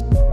you.